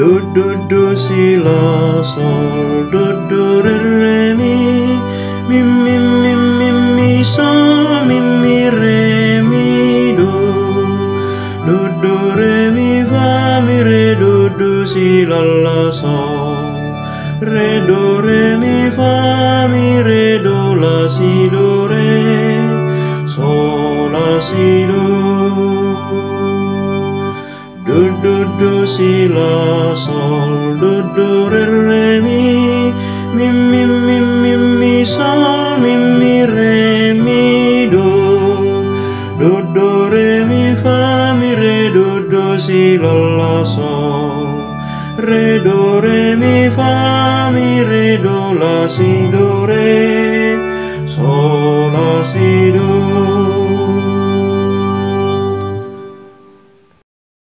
do do do si la sol do do re re mi mi mi mi mi mi sol mi mi re mi do do do re mi fa mi re do do si la la sol re do re mi fa mi re do la si do do do do si la sol do do re re mi mi mi mi mi mi sol mi mi re mi do do do re mi fa mi re do do si la la sol re do re mi fa mi re do la si do re